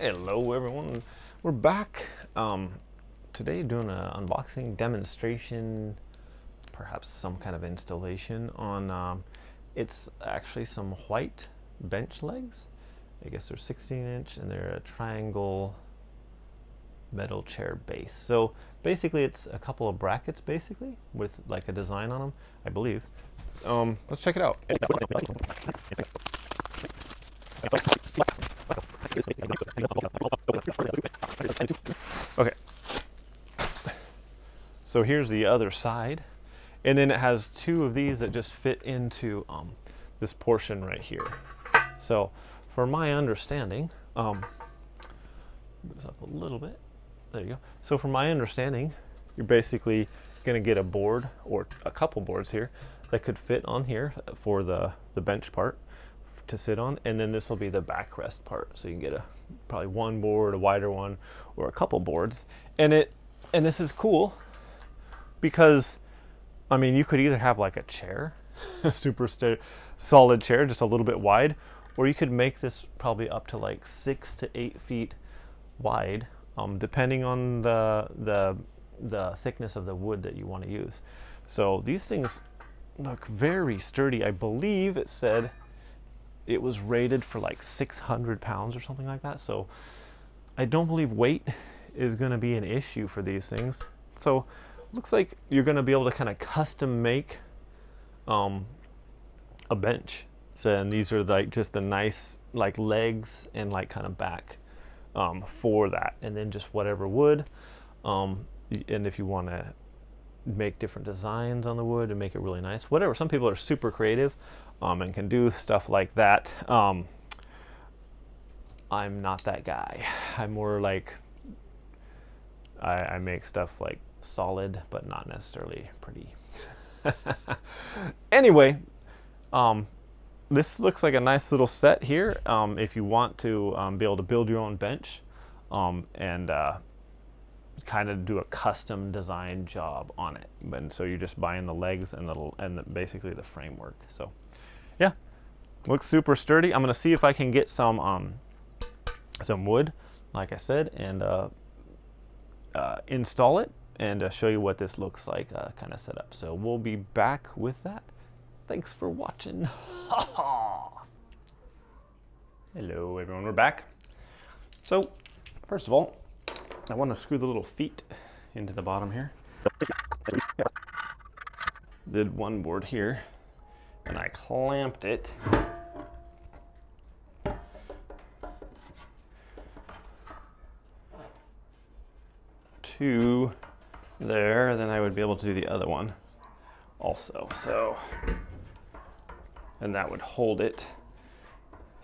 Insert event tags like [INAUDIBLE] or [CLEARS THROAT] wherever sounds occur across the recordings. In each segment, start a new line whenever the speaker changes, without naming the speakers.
Hello everyone, we're back. Um, today doing an unboxing demonstration, perhaps some kind of installation on, um, it's actually some white bench legs. I guess they're 16 inch and they're a triangle metal chair base. So basically it's a couple of brackets basically with like a design on them, I believe. Um, let's check it out. Okay. So here's the other side. And then it has two of these that just fit into um, this portion right here. So for my understanding, um, move this up a little bit. There you go. So for my understanding, you're basically going to get a board or a couple boards here that could fit on here for the, the bench part to sit on. And then this will be the backrest part. So you can get a probably one board, a wider one, or a couple boards. And it and this is cool because I mean you could either have like a chair, a [LAUGHS] super solid chair, just a little bit wide, or you could make this probably up to like six to eight feet wide, um, depending on the the the thickness of the wood that you want to use. So these things look very sturdy. I believe it said it was rated for like 600 pounds or something like that. So I don't believe weight is going to be an issue for these things. So looks like you're going to be able to kind of custom make um, a bench. So and these are like just the nice like legs and like kind of back um, for that, and then just whatever wood. Um, and if you want to make different designs on the wood and make it really nice, whatever. Some people are super creative um, and can do stuff like that. Um, I'm not that guy. I'm more like I, I make stuff like solid, but not necessarily pretty. [LAUGHS] anyway, um, this looks like a nice little set here. Um, if you want to um, be able to build your own bench um, and uh, kind of do a custom design job on it. And so you're just buying the legs and the and the, basically the framework. So yeah, looks super sturdy. I'm gonna see if I can get some um, some wood, like I said, and uh, uh, install it and uh, show you what this looks like uh, kind of set up. So we'll be back with that. Thanks for watching. [LAUGHS] Hello everyone, we're back. So first of all, I want to screw the little feet into the bottom here. Did one board here and I clamped it to there, then I would be able to do the other one also. So, and that would hold it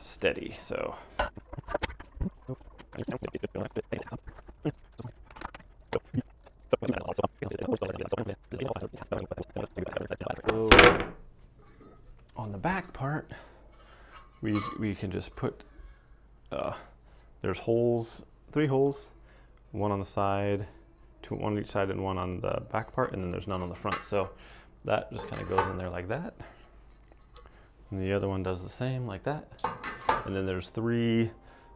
steady. So. [LAUGHS] back part, we, we can just put, uh, there's holes, three holes, one on the side, two, one on each side and one on the back part, and then there's none on the front. So that just kind of goes in there like that. And the other one does the same like that. And then there's three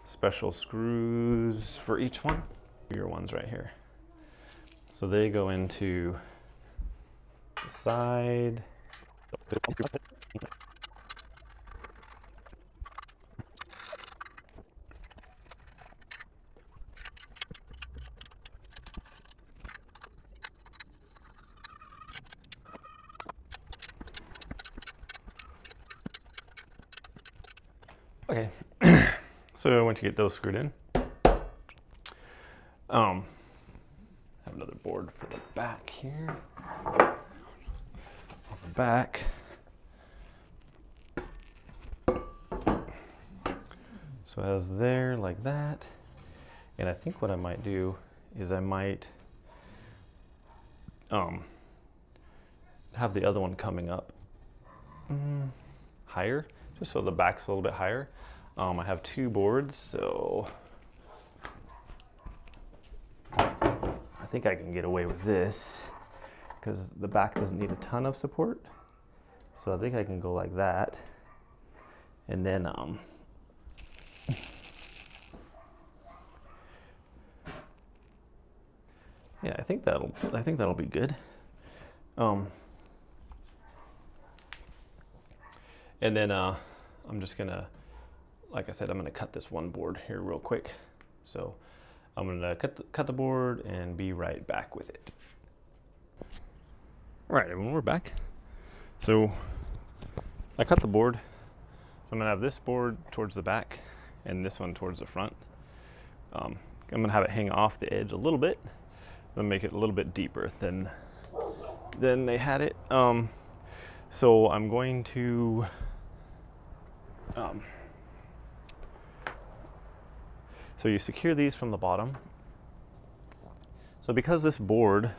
special screws for each one. Bigger ones right here. So they go into the side. Okay, [CLEARS THROAT] so once you get those screwed in, um, have another board for the back here. On the back. So as there like that. And I think what I might do is I might um, have the other one coming up mm, higher just so the back's a little bit higher. Um, I have two boards, so I think I can get away with this because the back doesn't need a ton of support. So I think I can go like that. And then um, yeah, I think that'll I think that'll be good. Um, and then uh, I'm just gonna, like I said, I'm gonna cut this one board here real quick. So I'm gonna cut the, cut the board and be right back with it. All right, everyone, we're back. So I cut the board. So I'm gonna have this board towards the back and this one towards the front. Um, I'm gonna have it hang off the edge a little bit, then make it a little bit deeper than than they had it. Um, so I'm going to um, so you secure these from the bottom. So because this board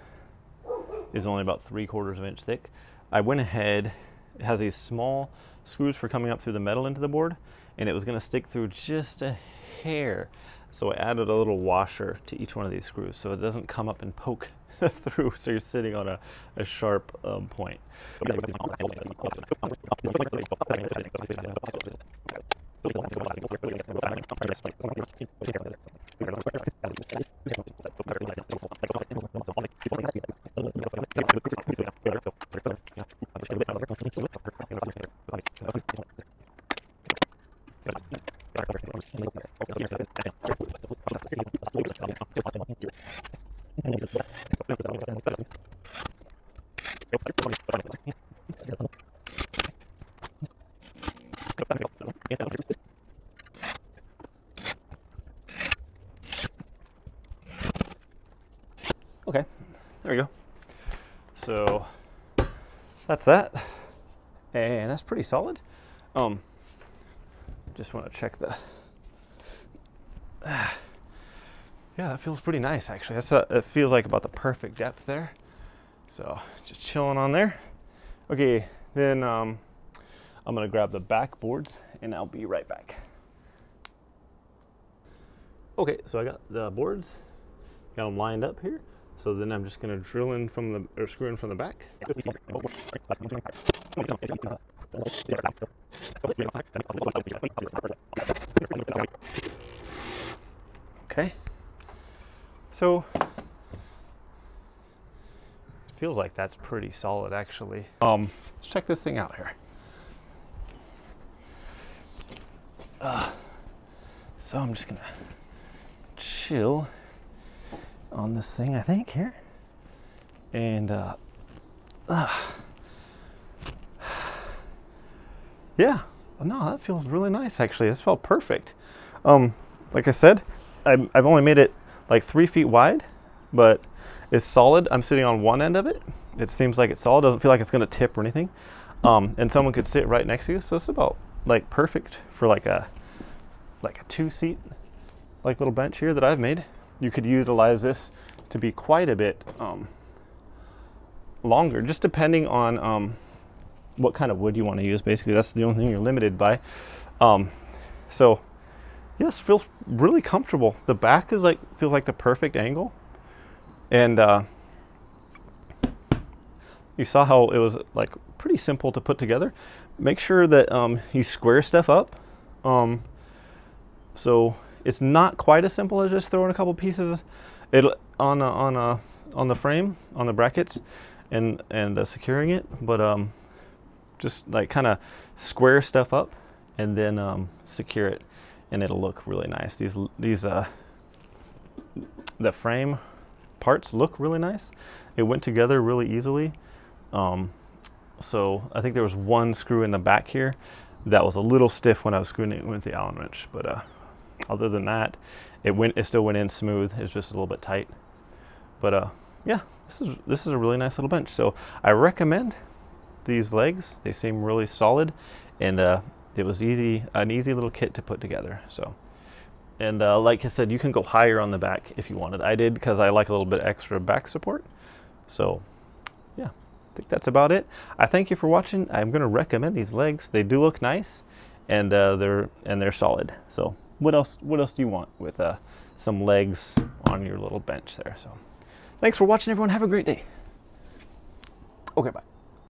is only about three quarters of an inch thick, I went ahead, it has these small screws for coming up through the metal into the board, and it was gonna stick through just a hair. So I added a little washer to each one of these screws so it doesn't come up and poke [LAUGHS] through so you're sitting on a, a sharp um, point. I'm going to go ahead and Okay, there we go. So that's that, and that's pretty solid. Um, just want to check the. [SIGHS] yeah, that feels pretty nice actually. That's a, it feels like about the perfect depth there. So just chilling on there. Okay, then um, I'm gonna grab the back boards and I'll be right back. Okay, so I got the boards, got them lined up here. So then I'm just gonna drill in from the, or screw in from the back. Okay. So it feels like that's pretty solid actually. Um, let's check this thing out here. Uh, so I'm just gonna chill on this thing, I think here, and uh, uh, yeah, no, that feels really nice actually. This felt perfect. Um, like I said, I've, I've only made it like three feet wide, but it's solid. I'm sitting on one end of it. It seems like it's solid. Doesn't feel like it's going to tip or anything. Um, and someone could sit right next to you. So it's about like perfect for like a like a two seat like little bench here that I've made. You could utilize this to be quite a bit um, longer, just depending on um, what kind of wood you want to use. Basically, that's the only thing you're limited by. Um, so yes, feels really comfortable. The back is like feels like the perfect angle and uh, you saw how it was like pretty simple to put together make sure that um, you square stuff up um, so it's not quite as simple as just throwing a couple pieces it on a, on a, on the frame on the brackets and and uh, securing it but um, just like kind of square stuff up and then um, secure it and it'll look really nice these these uh, the frame parts look really nice. It went together really easily. Um, so I think there was one screw in the back here that was a little stiff when I was screwing it with the Allen wrench. But uh, other than that, it went. It still went in smooth. It's just a little bit tight. But uh, yeah, this is this is a really nice little bench. So I recommend these legs. They seem really solid, and uh, it was easy, an easy little kit to put together. So. And uh, like I said, you can go higher on the back if you wanted. I did because I like a little bit extra back support. So yeah, I think that's about it. I thank you for watching. I'm going to recommend these legs. They do look nice and uh, they're and they're solid. So what else what else do you want with uh, some legs on your little bench there? So thanks for watching everyone. Have a great day. Okay, bye.